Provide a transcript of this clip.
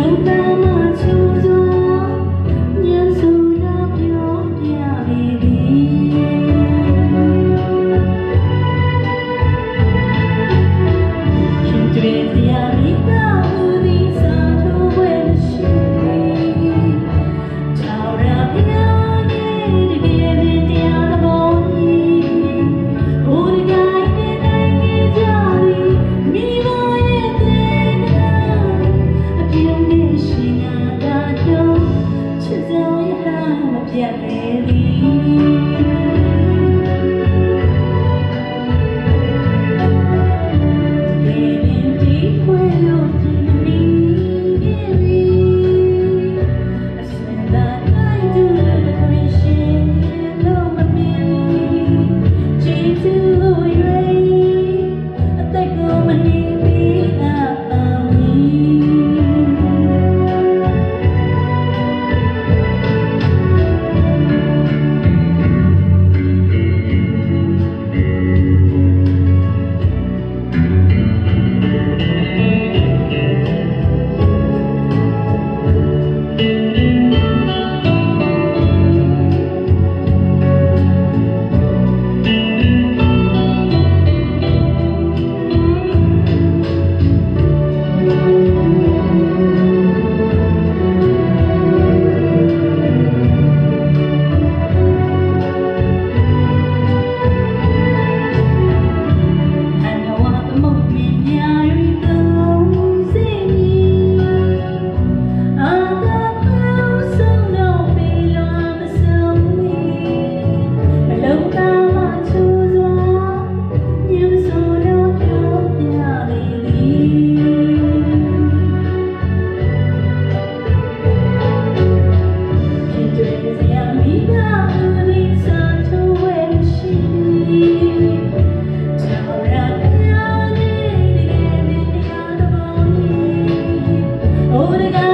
you over again.